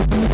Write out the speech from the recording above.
Mm-hmm.